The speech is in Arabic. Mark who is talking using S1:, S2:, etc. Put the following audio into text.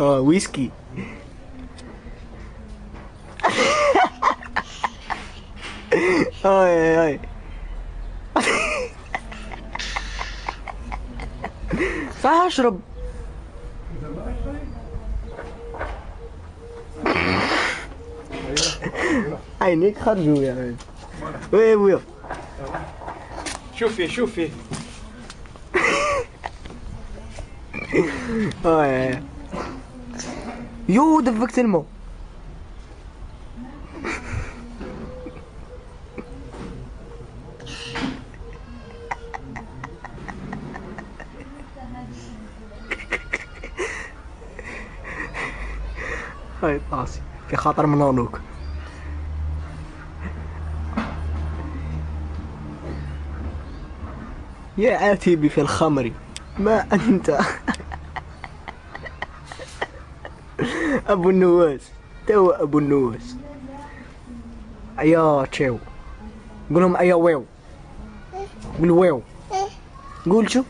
S1: آه ويسكي هاي هاي صح اشرب. عينيك خرجوا يا عيني وي ابويا
S2: شوفي شوفي
S1: يو دفكت الماء هاي طاسي في خاطر منونوك يا عاتبي في الخمر ما أنت أبو النواس. تو أبو النواس. أيا تشاو قولهم أيا ويو. قول ويو. قول شو؟